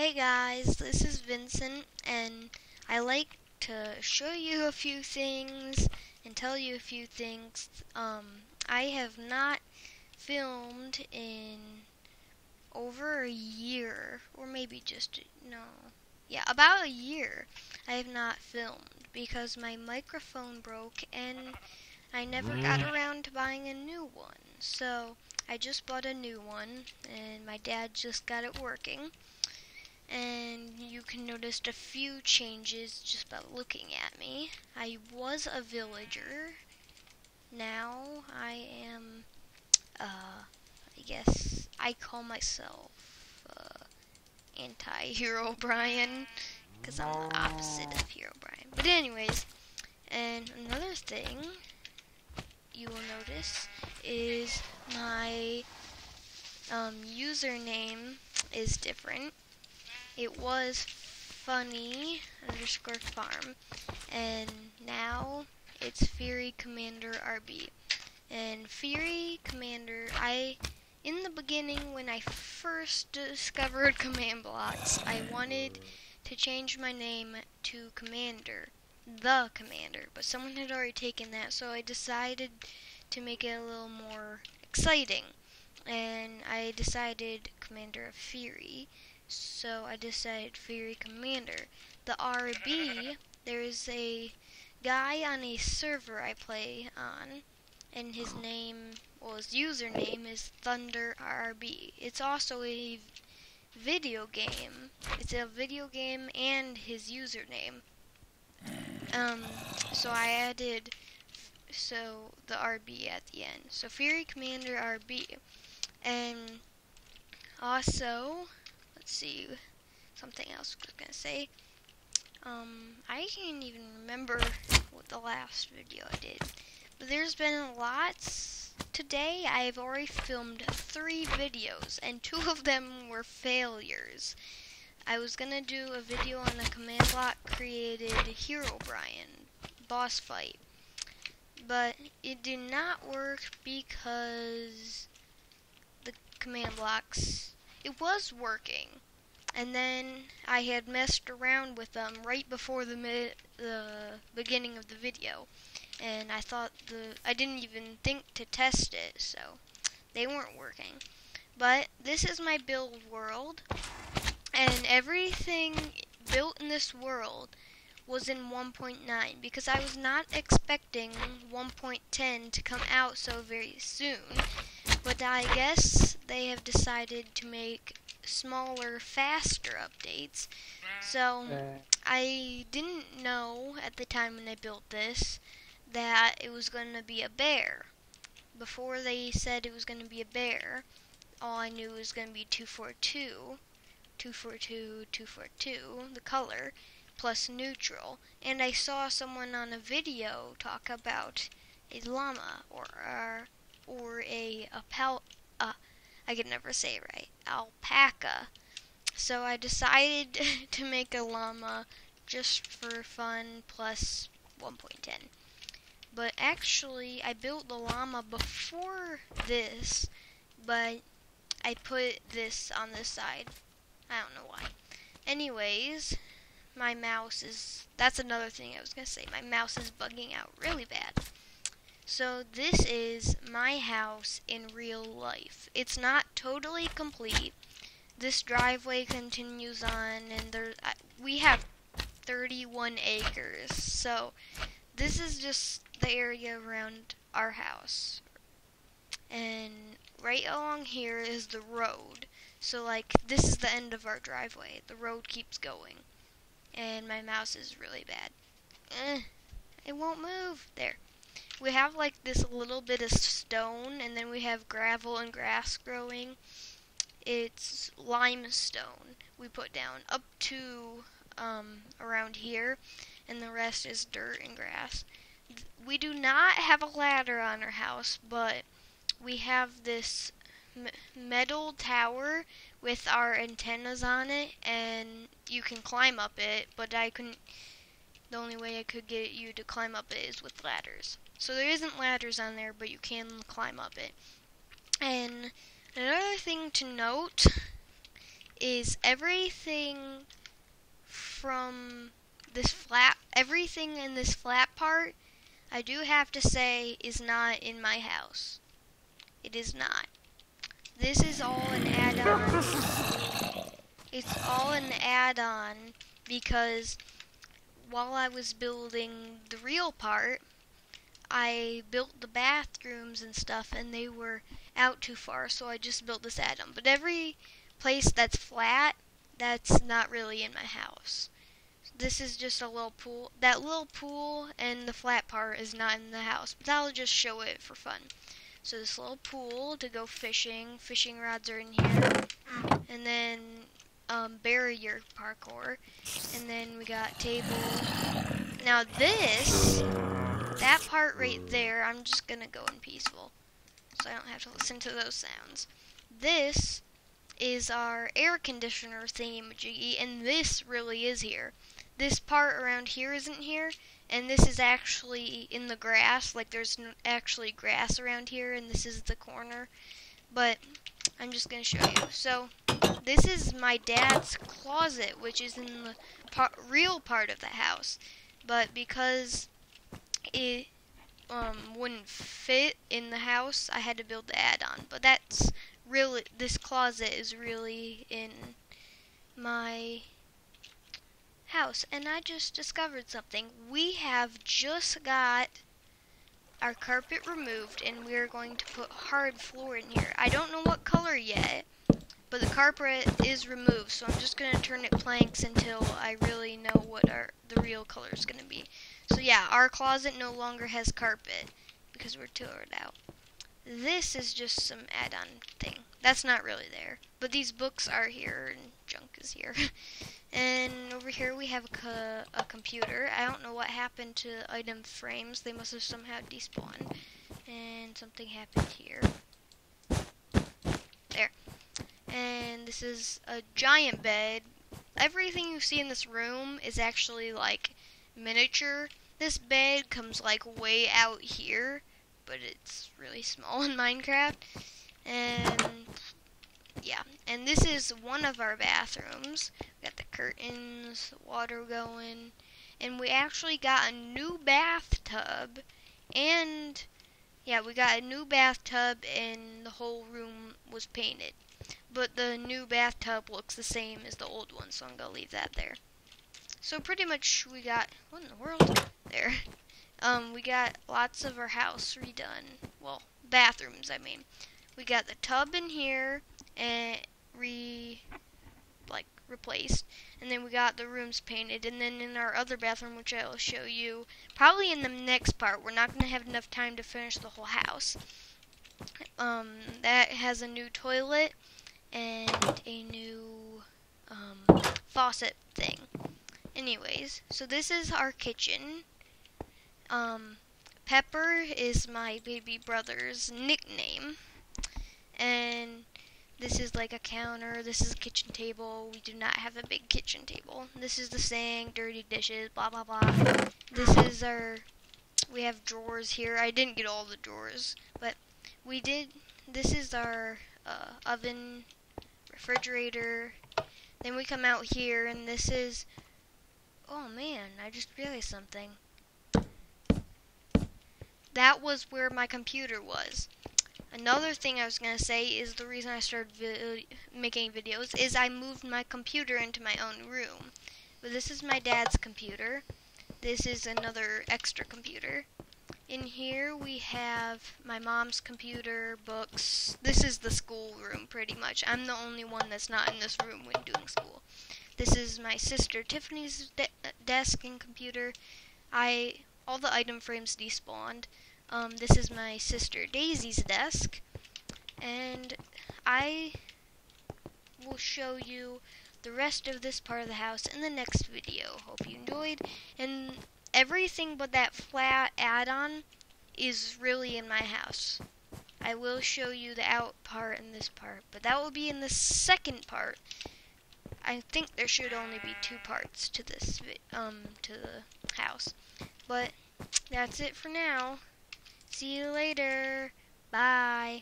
Hey guys, this is Vincent, and I like to show you a few things and tell you a few things. Um, I have not filmed in over a year, or maybe just, no, yeah, about a year. I have not filmed because my microphone broke and I never got around to buying a new one. So I just bought a new one, and my dad just got it working and you can notice a few changes just by looking at me. I was a villager. Now I am, uh, I guess I call myself uh, anti-hero Brian because I'm the opposite of Herobrine. But anyways, and another thing you will notice is my um, username is different it was funny underscore farm and now it's Fury Commander RB and Fury Commander I in the beginning when I first discovered command blocks I wanted to change my name to Commander the Commander but someone had already taken that so I decided to make it a little more exciting. And I decided Commander of Fury so I decided Fury Commander. The RB, there's a guy on a server I play on, and his name, well, his username is Thunder RB. It's also a video game. It's a video game and his username. Um, so I added so the RB at the end. So Fury Commander RB, and also see, something else I was gonna say. Um, I can't even remember what the last video I did, but there's been lots. Today I've already filmed three videos, and two of them were failures. I was gonna do a video on the command block created Herobrine boss fight, but it did not work because the command blocks it was working. And then I had messed around with them right before the the beginning of the video. And I thought the I didn't even think to test it, so they weren't working. But this is my build world and everything built in this world was in 1.9 because I was not expecting 1.10 to come out so very soon. But I guess they have decided to make smaller, faster updates. So uh. I didn't know at the time when I built this that it was going to be a bear. Before they said it was going to be a bear, all I knew was going to be 242, 242, 242, the color, plus neutral. And I saw someone on a video talk about a llama or, or or a apal uh, I can never say it right alpaca. So I decided to make a llama just for fun plus 1.10. But actually, I built the llama before this, but I put this on this side. I don't know why. Anyways, my mouse is, that's another thing I was going to say. My mouse is bugging out really bad. So this is my house in real life. It's not totally complete. This driveway continues on and there we have 31 acres. So this is just the area around our house. And right along here is the road. So like this is the end of our driveway. The road keeps going. And my mouse is really bad. Eh, it won't move. There we have like this little bit of stone and then we have gravel and grass growing. It's limestone we put down up to um, around here and the rest is dirt and grass. We do not have a ladder on our house, but we have this metal tower with our antennas on it and you can climb up it, but I couldn't the only way I could get you to climb up it is with ladders. So there isn't ladders on there, but you can climb up it. And another thing to note is everything from this flat, everything in this flat part, I do have to say, is not in my house. It is not. This is all an add-on. It's all an add-on because while I was building the real part, I built the bathrooms and stuff and they were out too far, so I just built this add-on. But every place that's flat, that's not really in my house. This is just a little pool. That little pool and the flat part is not in the house, but I'll just show it for fun. So this little pool to go fishing. Fishing rods are in here. And then um, barrier parkour. And then we got table. Now this, that part right there, I'm just going to go in peaceful. So I don't have to listen to those sounds. This is our air conditioner thingy, and this really is here. This part around here isn't here, and this is actually in the grass, like there's actually grass around here, and this is the corner. But I'm just going to show you. So this is my dad's closet, which is in the par real part of the house. But because it um, wouldn't fit in the house, I had to build the add-on. But that's really this closet is really in my house and I just discovered something. We have just got our carpet removed and we're going to put hard floor in here. I don't know what color yet, but the carpet is removed, so I'm just going to turn it planks until I really know what our the real color is going to be. So yeah, our closet no longer has carpet because we're tore it out. This is just some add-on thing. That's not really there. But these books are here and junk is here. and over here we have a, co a computer. I don't know what happened to item frames. They must have somehow despawned. And something happened here. And this is a giant bed. Everything you see in this room is actually like miniature. This bed comes like way out here but it's really small in Minecraft. And yeah, and this is one of our bathrooms. We got the curtains, the water going, and we actually got a new bathtub and yeah, we got a new bathtub and the whole room was painted. But the new bathtub looks the same as the old one, so I'm going to leave that there. So pretty much we got, what in the world? There. Um, we got lots of our house redone. Well, bathrooms, I mean. We got the tub in here and re like replaced and then we got the rooms painted and then in our other bathroom which I'll show you probably in the next part we're not going to have enough time to finish the whole house um, that has a new toilet and a new um, faucet thing anyways so this is our kitchen um, Pepper is my baby brother's nickname. And this is like a counter. This is a kitchen table. We do not have a big kitchen table. This is the sink, dirty dishes, blah, blah, blah. This is our, we have drawers here. I didn't get all the drawers, but we did, this is our uh, oven, refrigerator. Then we come out here, and this is, oh man, I just realized something that was where my computer was. Another thing I was going to say is the reason I started making videos is I moved my computer into my own room. But this is my dad's computer. This is another extra computer. In here we have my mom's computer, books. This is the school room pretty much. I'm the only one that's not in this room when doing school. This is my sister Tiffany's de desk and computer. I all the item frames despawned. Um, this is my sister Daisy's desk, and I will show you the rest of this part of the house in the next video. Hope you enjoyed, and everything but that flat add-on is really in my house. I will show you the out part and this part, but that will be in the second part. I think there should only be two parts to this um to the house. But that's it for now. See you later. Bye.